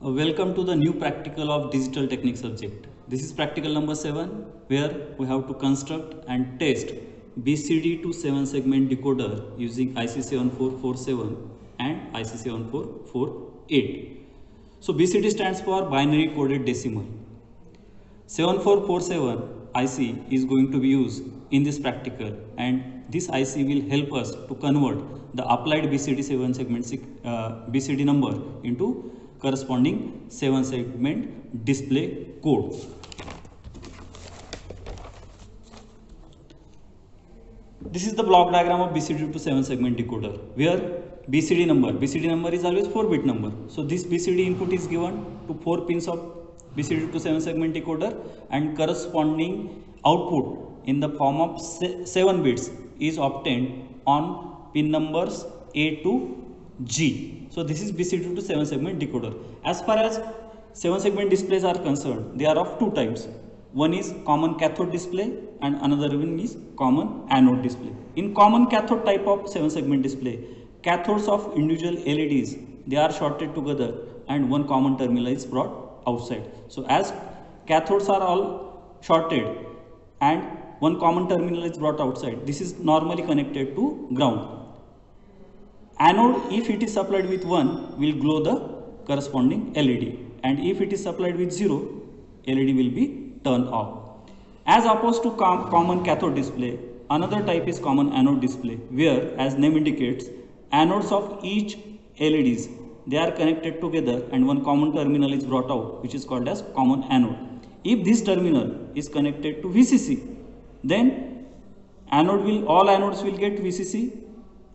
Uh, welcome to the new practical of digital technique subject. This is practical number 7 where we have to construct and test BCD to 7 segment decoder using IC7447 and IC7448. So BCD stands for binary coded decimal. 7447 IC is going to be used in this practical and this IC will help us to convert the applied BCD 7 segment uh, BCD number into corresponding 7 segment display code. This is the block diagram of BCD to 7 segment decoder where BCD number, BCD number is always 4 bit number. So this BCD input is given to 4 pins of BCD to 7 segment decoder and corresponding output in the form of 7 bits is obtained on pin numbers A to G. So this is BCD to 7 segment decoder. As far as 7 segment displays are concerned, they are of two types. One is common cathode display and another one is common anode display. In common cathode type of 7 segment display, cathodes of individual LEDs, they are shorted together and one common terminal is brought outside. So as cathodes are all shorted and one common terminal is brought outside, this is normally connected to ground Anode, if it is supplied with 1, will glow the corresponding LED. And if it is supplied with 0, LED will be turned off. As opposed to com common cathode display, another type is common anode display, where, as name indicates, anodes of each LEDs, they are connected together and one common terminal is brought out, which is called as common anode. If this terminal is connected to VCC, then anode will, all anodes will get VCC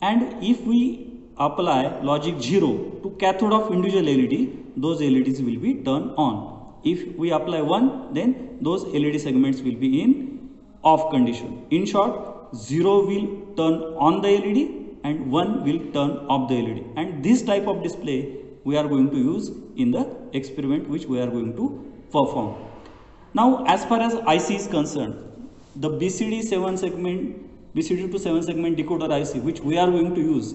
and if we apply logic 0 to cathode of individual LED, those LEDs will be turned on. If we apply 1, then those LED segments will be in off condition. In short, 0 will turn on the LED and 1 will turn off the LED. And this type of display we are going to use in the experiment which we are going to perform. Now, as far as IC is concerned, the BCD 7 segment, BCD to 7 segment decoder IC which we are going to use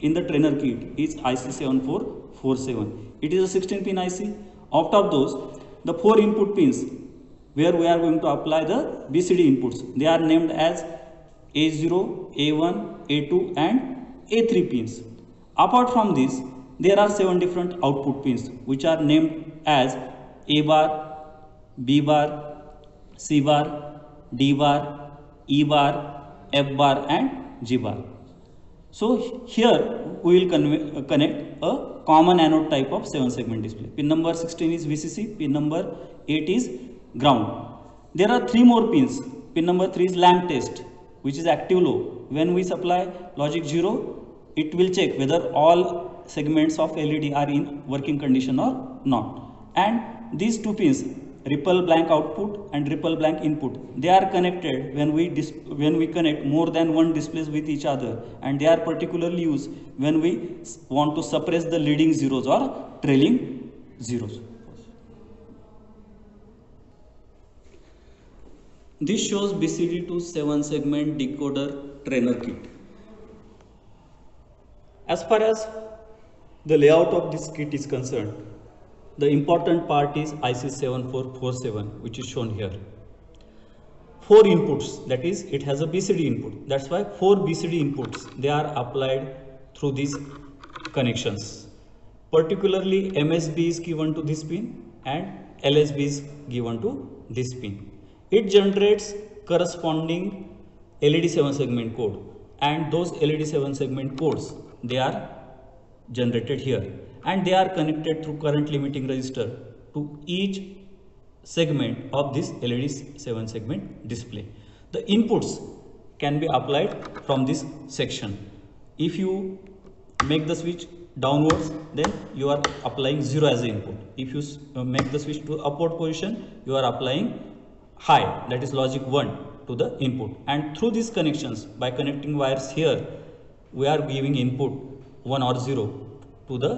in the trainer kit is IC7447. It is a 16 pin IC. Out of those, the four input pins where we are going to apply the BCD inputs, they are named as A0, A1, A2 and A3 pins. Apart from this, there are seven different output pins which are named as A bar, B bar, C bar, D bar, E bar, F bar and G bar. So here we will uh, connect a common anode type of 7 segment display. Pin number 16 is VCC, pin number 8 is ground. There are three more pins. Pin number 3 is lamp test which is active low. When we supply logic 0, it will check whether all segments of LED are in working condition or not. And these two pins ripple blank output and ripple blank input. They are connected when we when we connect more than one displays with each other and they are particularly used when we want to suppress the leading zeros or trailing zeros. This shows bcd to 7 segment decoder trainer kit. As far as the layout of this kit is concerned the important part is IC7447 which is shown here. Four inputs that is it has a BCD input that's why four BCD inputs they are applied through these connections. Particularly MSB is given to this pin and LSB is given to this pin. It generates corresponding LED 7 segment code and those LED 7 segment codes they are generated here and they are connected through current limiting resistor to each segment of this LED 7 segment display. The inputs can be applied from this section. If you make the switch downwards then you are applying 0 as the input. If you uh, make the switch to upward position you are applying high that is logic 1 to the input and through these connections by connecting wires here we are giving input 1 or 0 to the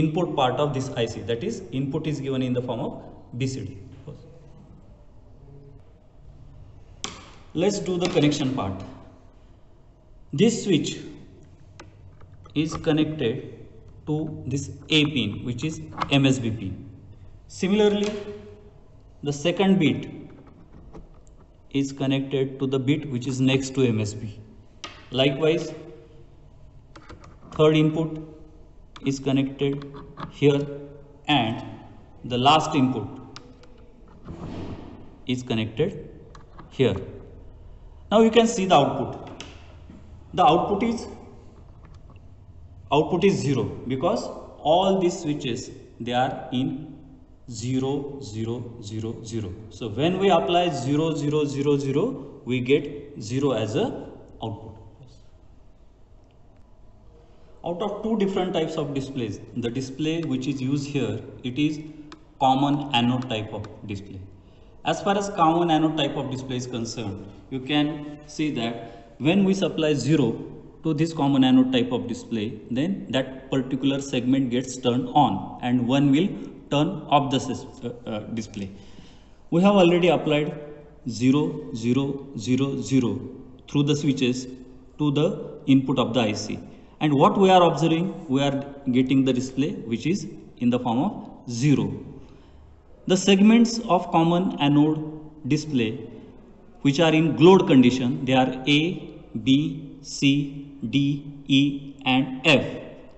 input part of this IC that is input is given in the form of BCD. Let's do the connection part. This switch is connected to this A pin which is MSB pin. Similarly, the second bit is connected to the bit which is next to MSB. Likewise, third input is connected here and the last input is connected here. Now you can see the output. The output is output is 0 because all these switches they are in 0 0 0 0 so when we apply 0 0 0 0 we get 0 as a output out of two different types of displays the display which is used here it is common anode type of display as far as common anode type of display is concerned you can see that when we supply 0 to this common anode type of display then that particular segment gets turned on and one will turn off the uh, uh, display. We have already applied 0, 0, 0, 0 through the switches to the input of the IC. And what we are observing, we are getting the display which is in the form of 0. The segments of common anode display which are in glowed condition, they are A, B, C, D, E and F.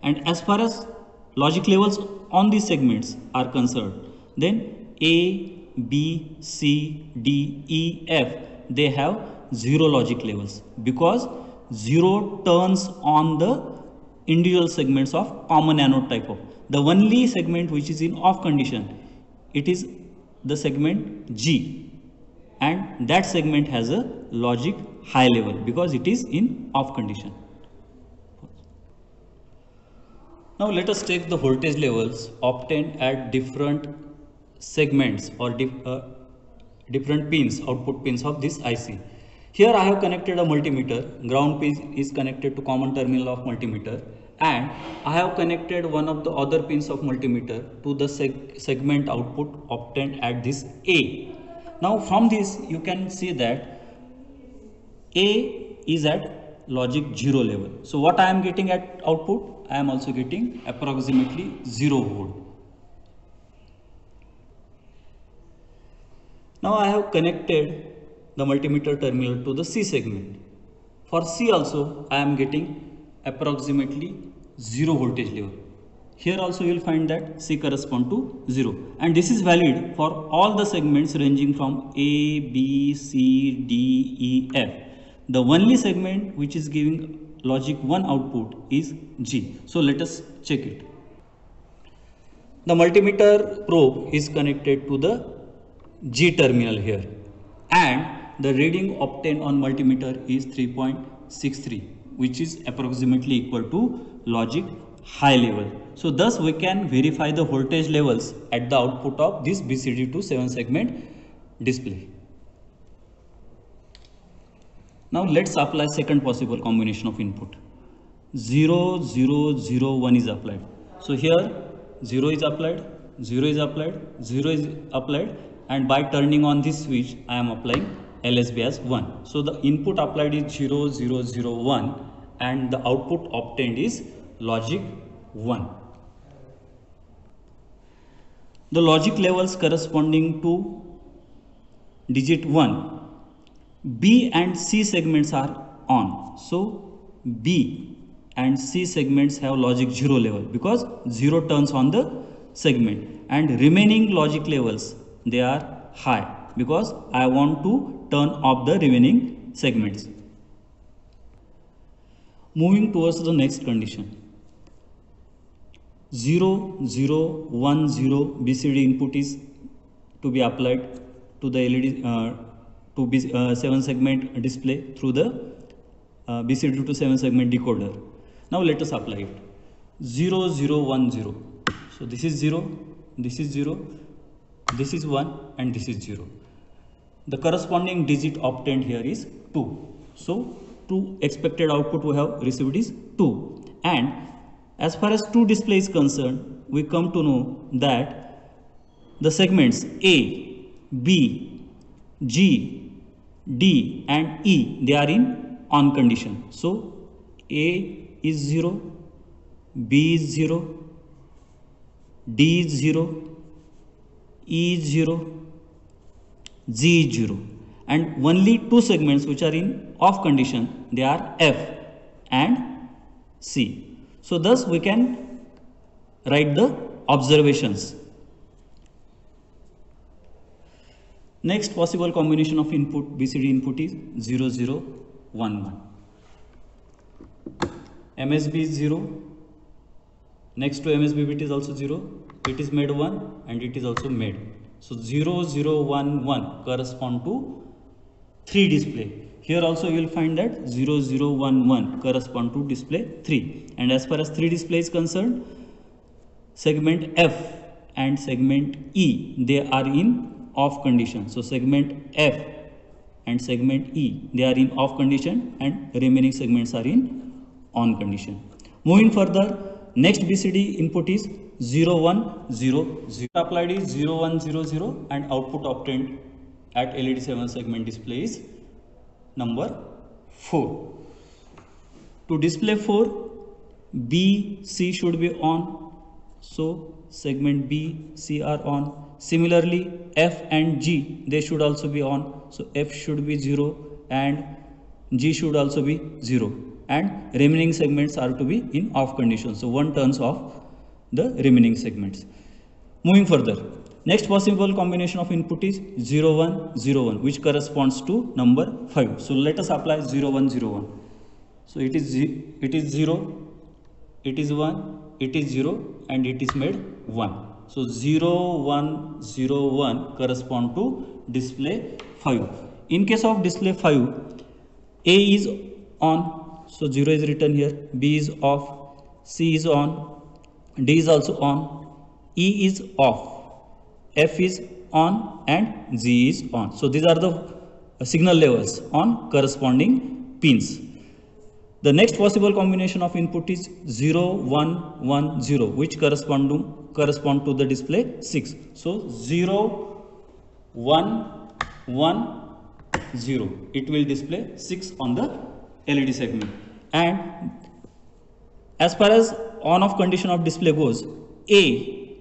And as far as logic levels on these segments are concerned, then A, B, C, D, E, F, they have zero logic levels because zero turns on the individual segments of common anode type of. The only segment which is in off condition, it is the segment G and that segment has a logic high level because it is in off condition. Now let us take the voltage levels obtained at different segments or dif uh, different pins, output pins of this IC. Here I have connected a multimeter, ground pin is connected to common terminal of multimeter and I have connected one of the other pins of multimeter to the seg segment output obtained at this A. Now from this you can see that A is at logic 0 level. So what I am getting at output? I am also getting approximately 0 volt. Now I have connected the multimeter terminal to the C segment. For C also I am getting approximately 0 voltage level. Here also you will find that C correspond to 0 and this is valid for all the segments ranging from A, B, C, D, E, F. The only segment which is giving logic 1 output is G. So let us check it. The multimeter probe is connected to the G terminal here the reading obtained on multimeter is 3.63 which is approximately equal to logic high level. So thus we can verify the voltage levels at the output of this BCD to 7 segment display. Now let's apply second possible combination of input. 0, 0, 0, 1 is applied. So here 0 is applied, 0 is applied, 0 is applied and by turning on this switch I am applying LSB as 1. So the input applied is 0, 0, 0, 1 and the output obtained is logic 1. The logic levels corresponding to digit 1 B and C segments are on. So B and C segments have logic 0 level because 0 turns on the segment and remaining logic levels they are high because I want to turn off the remaining segments. Moving towards the next condition. 0, 0, 1, 0 BCD input is to be applied to the LED uh, to uh, 7 segment display through the uh, BCD to 7 segment decoder. Now let us apply it. 0, 0, 1, 0. So this is 0, this is 0, this is 1 and this is 0. The corresponding digit obtained here is 2. So 2 expected output we have received is 2. And as far as 2 display is concerned, we come to know that the segments A, B, G D and E they are in on condition. So A is 0, B is 0, D is 0, E is 0, G is 0 and only two segments which are in off condition they are F and C. So thus we can write the observations. Next possible combination of input BCD input is 0 0 1 1. MSB is 0. Next to MSB bit is also 0. It is made 1 and it is also made. So 0 0 1 1 correspond to 3 display. Here also you will find that 0 0 1 1 correspond to display 3 and as far as 3 display is concerned segment F and segment E they are in off condition. So segment F and segment E they are in off condition and remaining segments are in on condition. Moving further next BCD input is 0 1 0 0 applied is 0 1 0 0 and output obtained at LED 7 segment display is number 4. To display 4 B C should be on so segment B C are on Similarly, F and G, they should also be on. So F should be 0 and G should also be 0 and remaining segments are to be in off condition. So one turns off the remaining segments. Moving further, next possible combination of input is 0, 1, 0, 1 which corresponds to number 5. So let us apply 0, 1, 0, 1. So it is, it is 0, it is 1, it is 0 and it is made 1. So 0, 1, 0, 1 correspond to display 5. In case of display 5, A is on, so 0 is written here, B is off, C is on, D is also on, E is off, F is on and G is on. So these are the signal levels on corresponding pins. The next possible combination of input is 0, 1, 1, 0 which correspond to, correspond to the display 6. So 0, 1, 1, 0. It will display 6 on the LED segment. And as far as on off condition of display goes, A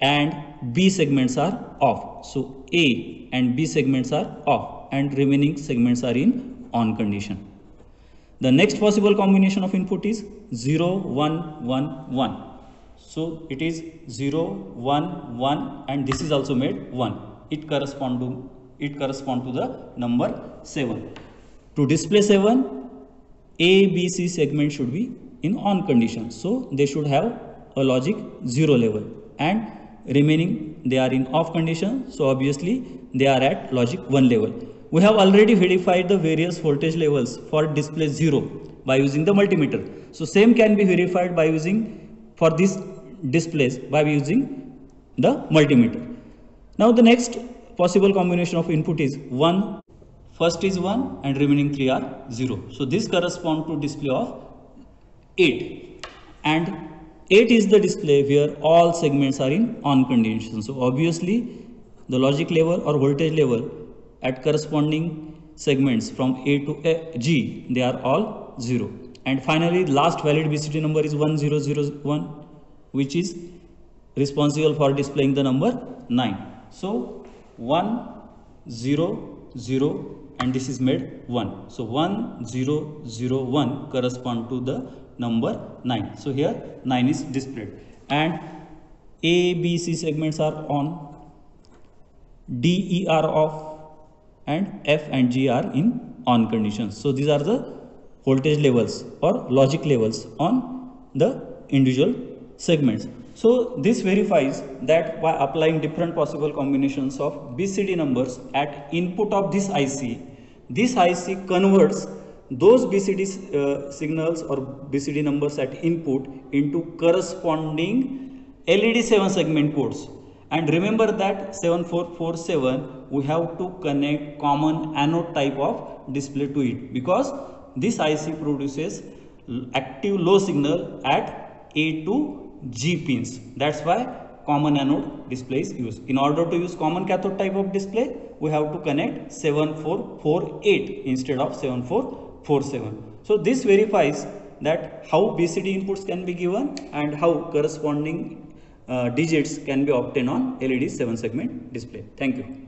and B segments are off. So A and B segments are off and remaining segments are in on condition. The next possible combination of input is 0, 1, 1, 1. So it is 0, 1, 1 and this is also made 1. It correspond to it corresponds to the number 7. To display 7, A, B, C segment should be in on condition. So they should have a logic 0 level and remaining they are in off condition. So obviously they are at logic 1 level. We have already verified the various voltage levels for display 0 by using the multimeter. So same can be verified by using for this displays by using the multimeter. Now the next possible combination of input is 1. First is 1 and remaining 3 are 0. So this correspond to display of 8 and 8 is the display where all segments are in on condition. So obviously the logic level or voltage level at corresponding segments from A to A, G, they are all 0. And finally, last valid BCD number is 1001, which is responsible for displaying the number 9. So, 1, 0, 0 and this is made 1. So, 1, 0, 0, 1 correspond to the number 9. So, here 9 is displayed and A, B, C segments are on, D, E are off, and F and G are in on conditions. So these are the voltage levels or logic levels on the individual segments. So this verifies that by applying different possible combinations of BCD numbers at input of this IC, this IC converts those BCD uh, signals or BCD numbers at input into corresponding LED 7 segment codes and remember that 7447 we have to connect common anode type of display to it because this IC produces active low signal at A to G pins. That's why common anode display is used. In order to use common cathode type of display, we have to connect 7448 instead of 7447. So this verifies that how BCD inputs can be given and how corresponding uh, digits can be obtained on LED 7 segment display. Thank you.